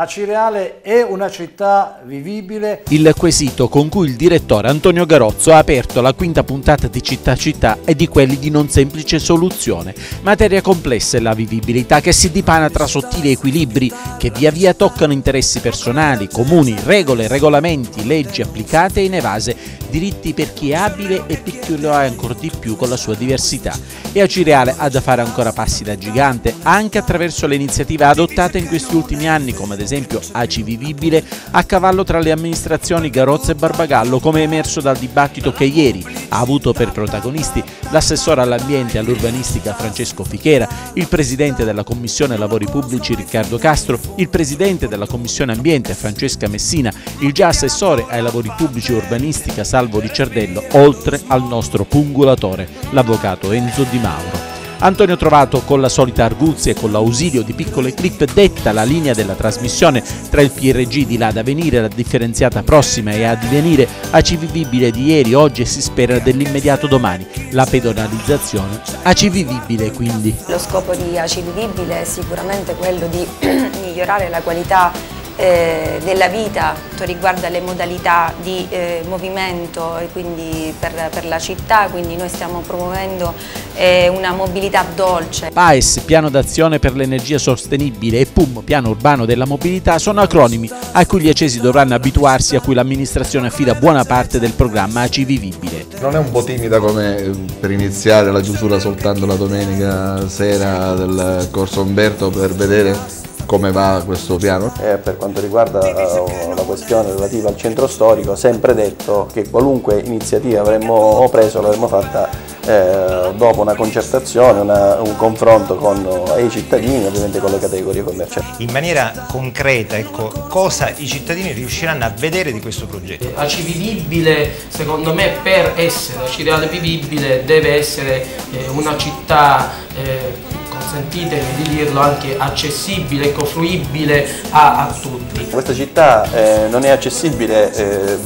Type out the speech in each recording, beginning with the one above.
Acireale è una città vivibile. Il quesito con cui il direttore Antonio Garozzo ha aperto la quinta puntata di Città Città è di quelli di non semplice soluzione. Materia complessa è la vivibilità che si dipana tra sottili equilibri che via via toccano interessi personali, comuni, regole, regolamenti, leggi applicate e inevase, diritti per chi è abile e per chi lo è ancora di più con la sua diversità. E Acireale ha da fare ancora passi da gigante anche attraverso le iniziative adottate in questi ultimi anni come ad esempio ACI Vivibile, a cavallo tra le amministrazioni Garozza e Barbagallo, come è emerso dal dibattito che ieri ha avuto per protagonisti l'assessore all'ambiente e all'urbanistica Francesco Fichera, il presidente della Commissione Lavori Pubblici Riccardo Castro, il presidente della Commissione Ambiente Francesca Messina, il già assessore ai lavori pubblici e urbanistica Salvo Ricciardello, oltre al nostro pungulatore, l'avvocato Enzo Di Mauro. Antonio Trovato con la solita arguzia e con l'ausilio di piccole clip detta la linea della trasmissione tra il PRG di là da venire, la differenziata prossima e a divenire acivivibile di ieri, oggi e si spera dell'immediato domani, la pedonalizzazione acivivibile quindi. Lo scopo di acivivibile è sicuramente quello di migliorare la qualità eh, della vita, tutto riguarda le modalità di eh, movimento e quindi per, per, la città, quindi noi stiamo promuovendo eh, una mobilità dolce. PAES, Piano d'Azione per l'Energia Sostenibile e PUM, Piano Urbano della Mobilità, sono acronimi a cui gli accesi dovranno abituarsi a cui l'amministrazione affida buona parte del programma ACI Vivibile. Non è un po' timida come eh, per iniziare la chiusura soltanto la domenica sera del corso Umberto per vedere come va questo piano? Eh, per quanto riguarda uh, la questione relativa al centro storico, sempre detto che qualunque iniziativa avremmo preso l'avremmo fatta eh, dopo una concertazione, una, un confronto con uh, i cittadini, ovviamente con le categorie commerciali. In maniera concreta, ecco, cosa i cittadini riusciranno a vedere di questo progetto? ACI vivibile, secondo me, per essere Acireale vivibile deve essere eh, una città eh, consentitemi di dirlo, anche accessibile, ecco, fruibile a, a tutti. Questa città eh, non è accessibile eh,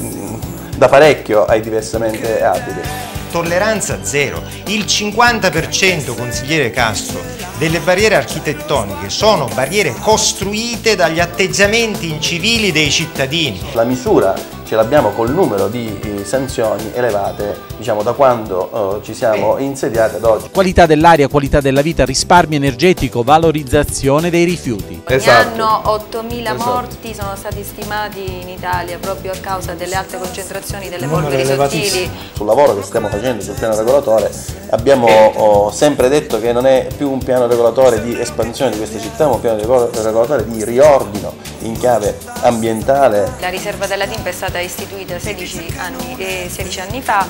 da parecchio ai diversamente abili. Tolleranza zero. Il 50% consigliere Castro delle barriere architettoniche sono barriere costruite dagli atteggiamenti incivili dei cittadini. La misura ce l'abbiamo col numero di eh, sanzioni elevate diciamo, da quando uh, ci siamo insediati ad oggi. Qualità dell'aria, qualità della vita, risparmio energetico, valorizzazione dei rifiuti. Ogni esatto. anno 8.000 esatto. morti sono stati stimati in Italia proprio a causa delle alte concentrazioni delle polveri sottili. Sul lavoro che stiamo facendo sul piano regolatore abbiamo oh, sempre detto che non è più un piano regolatore di espansione di queste città, ma un piano regolatore di riordino in chiave ambientale. La riserva della TIMP è stata istituita 16 anni, eh, 16 anni fa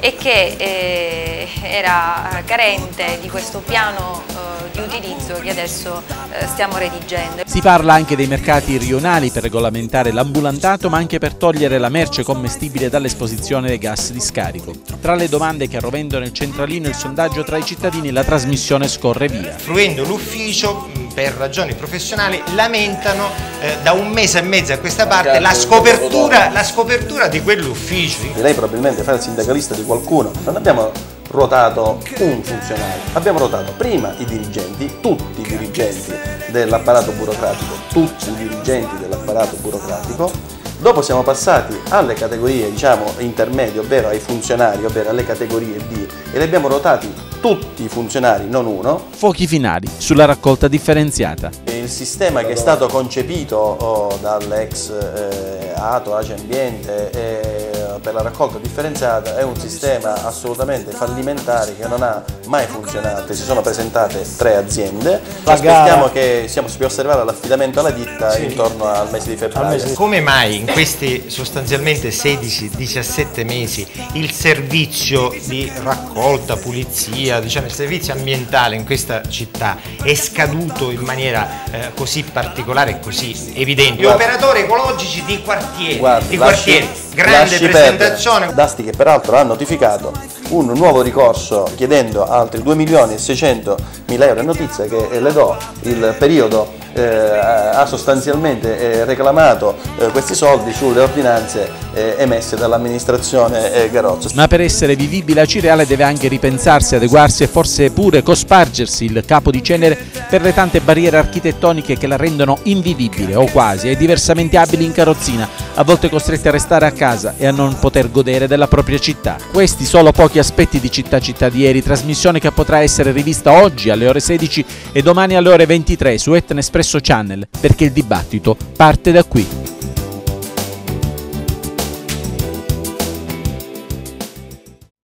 e che eh, era carente di questo piano eh, di utilizzo che adesso eh, stiamo redigendo. Si parla anche dei mercati rionali per regolamentare l'ambulantato ma anche per togliere la merce commestibile dall'esposizione dei gas di scarico. Tra le domande che arrovendono il centralino il sondaggio tra i cittadini la trasmissione scorre via. Fruendo l'ufficio per ragioni professionali lamentano eh, da un mese e mezzo a questa parte la scopertura, la scopertura di quell'ufficio. Lei probabilmente fa il sindacalista di qualcuno, non abbiamo ruotato un funzionario, abbiamo ruotato prima i dirigenti, tutti i dirigenti dell'apparato burocratico, tutti i dirigenti dell'apparato burocratico, dopo siamo passati alle categorie diciamo, intermedie, ovvero ai funzionari, ovvero alle categorie D e li abbiamo ruotati tutti i funzionari, non uno. Fuochi finali sulla raccolta differenziata. Il sistema che è stato concepito oh, dall'ex eh, Ato, Ace Ambiente eh, per la raccolta differenziata è un sistema assolutamente fallimentare che non ha mai funzionato. Si sono presentate tre aziende, aspettiamo che siamo, si osservare l'affidamento alla ditta sì. intorno al mese di febbraio. Come mai in questi sostanzialmente 16-17 mesi il servizio di raccolta, pulizia, diciamo il servizio ambientale in questa città è scaduto in maniera eh, così particolare e così evidente? Gli operatori ecologici di quartieri, Guardi, di quartieri. Grande presentazione. Dasti che peraltro ha notificato un nuovo ricorso chiedendo altri 2 milioni e 600 mila euro, è notizia che le do il periodo eh, ha sostanzialmente eh, reclamato eh, questi soldi sulle ordinanze eh, emesse dall'amministrazione eh, Garozzo. Ma per essere vivibile Acireale deve anche ripensarsi, adeguarsi e forse pure cospargersi il capo di cenere per le tante barriere architettoniche che la rendono invivibile o quasi e diversamente abili in carrozzina, a volte costretti a restare a casa e a non poter godere della propria città. Questi solo pochi aspetti di Città Città di ieri, trasmissione che potrà essere rivista oggi alle ore 16 e domani alle ore 23 su Etna Espresso Channel, perché il dibattito parte da qui.